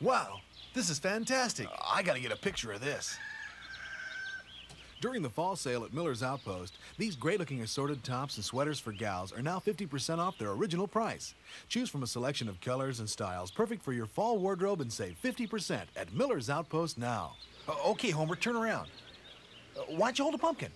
Wow, this is fantastic. Uh, I gotta get a picture of this. During the fall sale at Miller's Outpost, these great looking assorted tops and sweaters for gals are now 50% off their original price. Choose from a selection of colors and styles perfect for your fall wardrobe and save 50% at Miller's Outpost now. Uh, okay, Homer, turn around. Uh, why don't you hold a pumpkin?